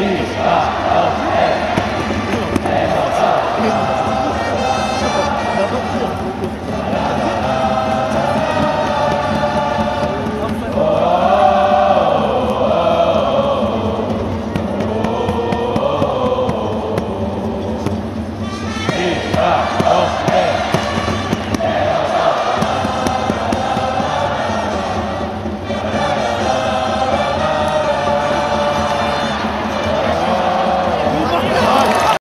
Oh, off.